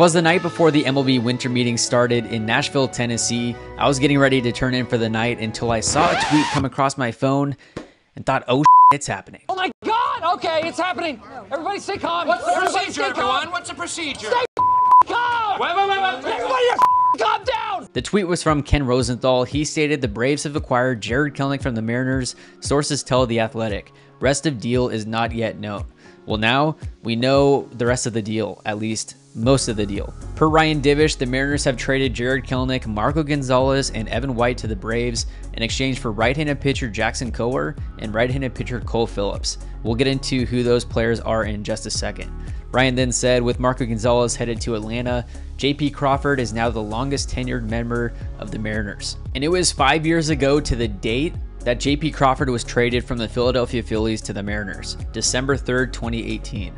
Twas the night before the MLB winter meeting started in Nashville, Tennessee. I was getting ready to turn in for the night until I saw a tweet come across my phone and thought, oh, it's happening. Oh my God! Okay, it's happening. Everybody stay calm. What's the Everybody procedure, stay everyone? calm. What's the procedure? Stay calm. Wait, wait, wait, wait, wait. Everybody calm down. The tweet was from Ken Rosenthal. He stated the Braves have acquired Jarred Kelenic from the Mariners. Sources tell The Athletic. Rest of deal is not yet known. Well, now we know the rest of the deal, at least most of the deal. Per Ryan Divish, the Mariners have traded Jarred Kelenic, Marco Gonzales, and Evan White to the Braves in exchange for right-handed pitcher Jackson Kowar and right-handed pitcher Cole Phillips. We'll get into who those players are in just a second. Ryan then said, with Marco Gonzales headed to Atlanta, JP Crawford is now the longest tenured member of the Mariners. And it was five years ago to the date that JP Crawford was traded from the Philadelphia Phillies to the Mariners, December 3rd, 2018.